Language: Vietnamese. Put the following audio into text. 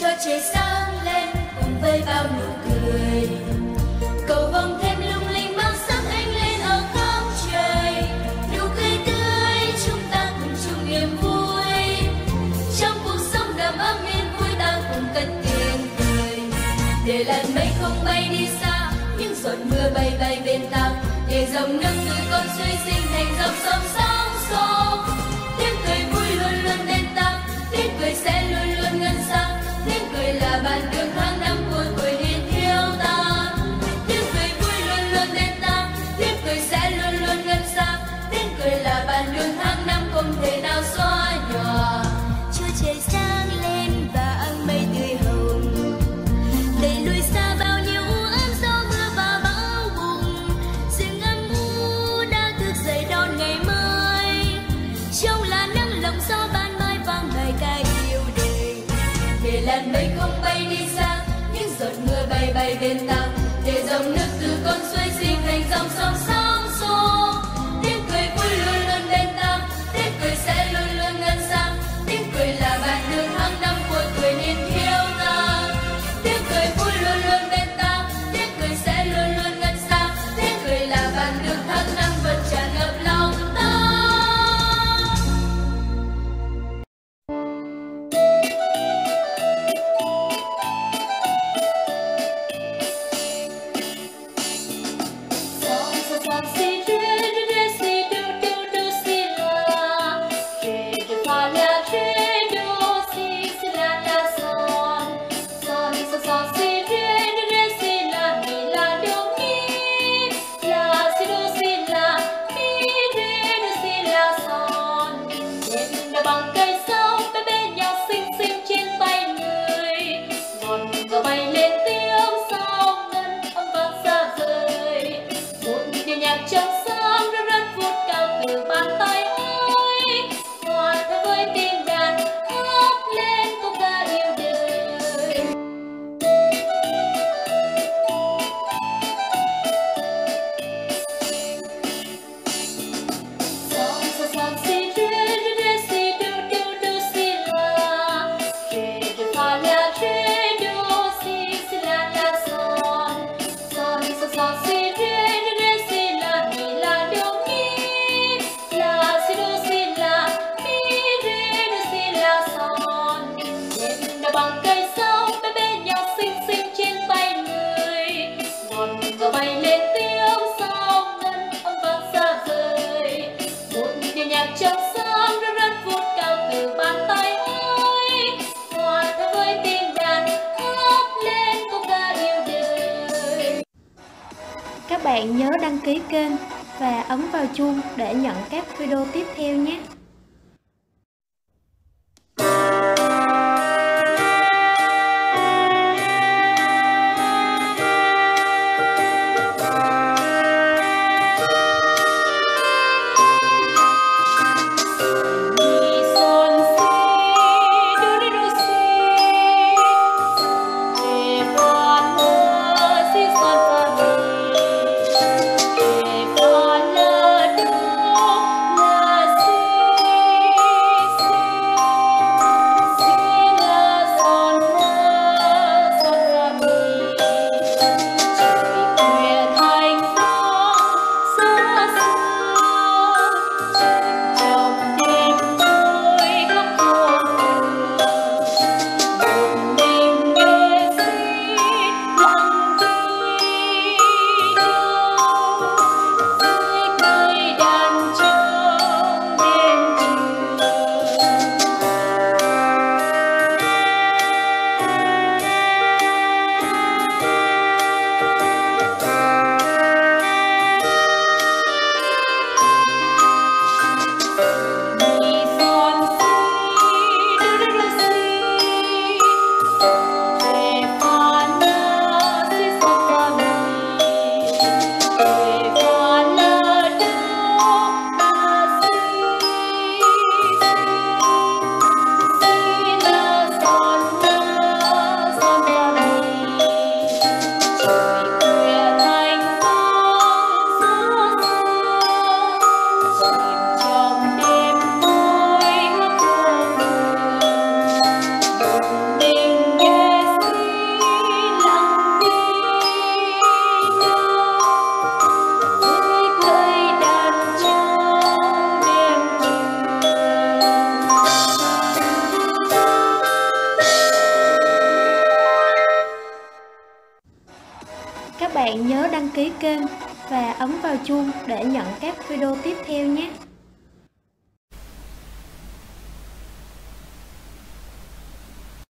cho trời sáng lên cùng với bao nụ cười. Cầu vồng thêm lung linh mang sắc anh lên ở khắp trời. Nụ cười tươi chúng ta cùng chung niềm vui. Trong cuộc sống đầm ấm yên vui ta cùng cần tiền cười. Để làn mây không bay đi xa, những giọt mưa bay bay bên ta. Để dòng nước từ con suối sinh thành dòng sông sông sông 40 bạn nhớ đăng ký kênh và ấn vào chuông để nhận các video tiếp theo nhé. Bạn nhớ đăng ký kênh và ấn vào chuông để nhận các video tiếp theo nhé.